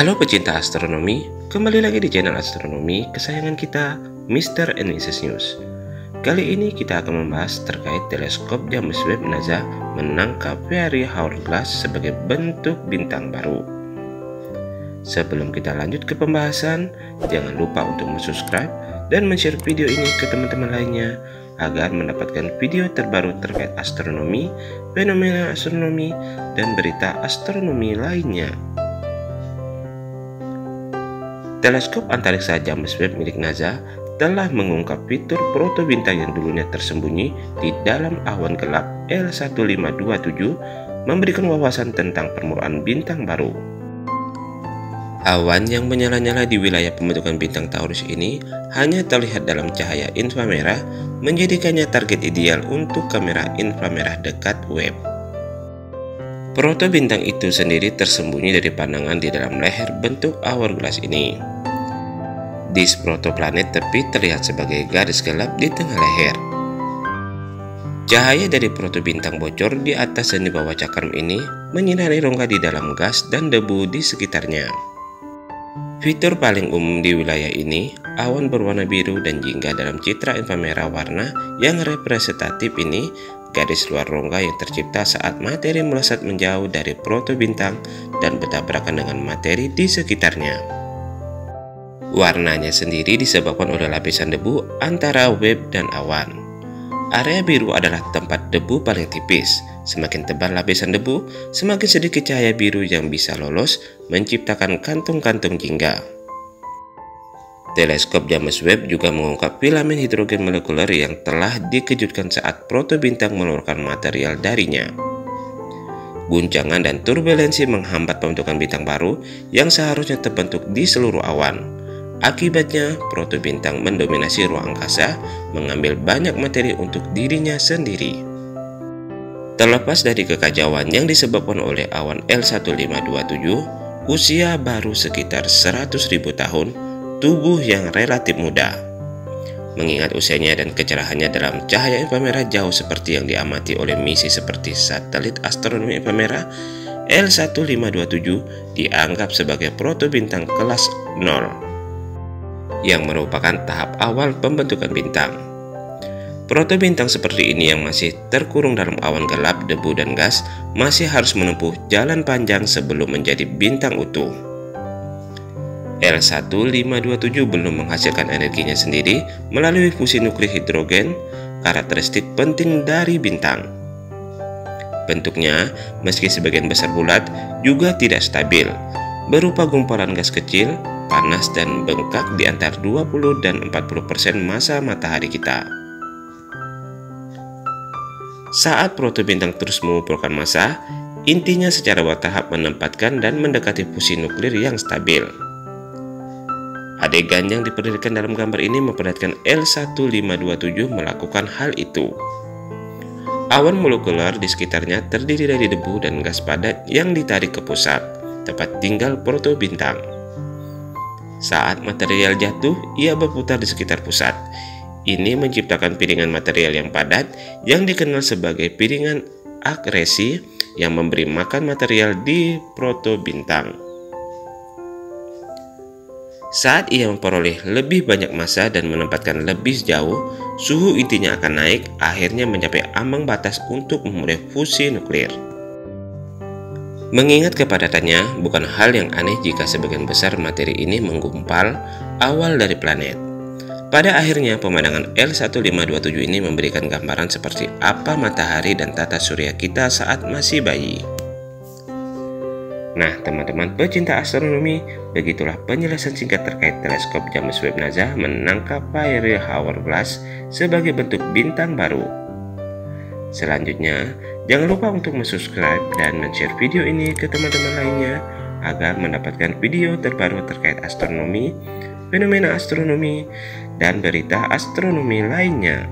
Halo pecinta astronomi, kembali lagi di channel astronomi kesayangan kita, Mr. and. News. Kali ini kita akan membahas terkait teleskop James Webb NASA menangkap Very Hourglass sebagai bentuk bintang baru. Sebelum kita lanjut ke pembahasan, jangan lupa untuk subscribe dan share video ini ke teman-teman lainnya agar mendapatkan video terbaru terkait astronomi, fenomena astronomi, dan berita astronomi lainnya. Teleskop antariksa James Webb milik NASA telah mengungkap fitur proto bintang yang dulunya tersembunyi di dalam awan gelap L1527 memberikan wawasan tentang permulaan bintang baru. Awan yang menyala-nyala di wilayah pembentukan bintang Taurus ini hanya terlihat dalam cahaya inframerah menjadikannya target ideal untuk kamera inframerah dekat web. Proto bintang itu sendiri tersembunyi dari pandangan di dalam leher bentuk hourglass ini. Disk protoplanet tepi terlihat sebagai garis gelap di tengah leher. Cahaya dari proto bintang bocor di atas dan di bawah cakram ini menyinari rongga di dalam gas dan debu di sekitarnya. Fitur paling umum di wilayah ini, awan berwarna biru dan jingga dalam citra inframerah warna yang representatif ini garis luar rongga yang tercipta saat materi melesat menjauh dari proto bintang dan bertabrakan dengan materi di sekitarnya. Warnanya sendiri disebabkan oleh lapisan debu antara web dan awan. Area biru adalah tempat debu paling tipis. Semakin tebal lapisan debu, semakin sedikit cahaya biru yang bisa lolos menciptakan kantung-kantung jingga. Teleskop James Webb juga mengungkap filamen hidrogen molekuler yang telah dikejutkan saat protobintang mengeluarkan material darinya. Guncangan dan turbulensi menghambat pembentukan bintang baru yang seharusnya terbentuk di seluruh awan. Akibatnya, protobintang mendominasi ruang angkasa, mengambil banyak materi untuk dirinya sendiri. Terlepas dari kekacauan yang disebabkan oleh awan L1527, usia baru sekitar 100.000 tahun tubuh yang relatif muda. Mengingat usianya dan kecerahannya dalam cahaya inframerah jauh seperti yang diamati oleh misi seperti satelit astronomi inframerah, L1527 dianggap sebagai protobintang kelas 0 yang merupakan tahap awal pembentukan bintang. Protobintang seperti ini yang masih terkurung dalam awan gelap, debu, dan gas masih harus menempuh jalan panjang sebelum menjadi bintang utuh. L1527 belum menghasilkan energinya sendiri melalui fusi nuklir hidrogen, karakteristik penting dari bintang. Bentuknya, meski sebagian besar bulat, juga tidak stabil, berupa gumpalan gas kecil, panas dan bengkak di antara 20 dan 40% masa matahari kita. Saat protobintang terus mengumpulkan massa, intinya secara bertahap menempatkan dan mendekati fusi nuklir yang stabil. Adegan yang diperlihatkan dalam gambar ini memperlihatkan L1527 melakukan hal itu. Awan molekuler di sekitarnya terdiri dari debu dan gas padat yang ditarik ke pusat, tempat tinggal proto bintang. Saat material jatuh, ia berputar di sekitar pusat. Ini menciptakan piringan material yang padat yang dikenal sebagai piringan akresi yang memberi makan material di proto bintang. Saat ia memperoleh lebih banyak massa dan menempatkan lebih jauh, suhu intinya akan naik, akhirnya mencapai ambang batas untuk memulai fusi nuklir. Mengingat kepadatannya, bukan hal yang aneh jika sebagian besar materi ini menggumpal awal dari planet. Pada akhirnya, pemandangan L1527 ini memberikan gambaran seperti apa matahari dan tata surya kita saat masih bayi. Nah, teman-teman pecinta astronomi, begitulah penjelasan singkat terkait teleskop James Webb NASA menangkap Fiery Hourglass sebagai bentuk bintang baru. Selanjutnya, jangan lupa untuk subscribe dan share video ini ke teman-teman lainnya agar mendapatkan video terbaru terkait astronomi, fenomena astronomi, dan berita astronomi lainnya.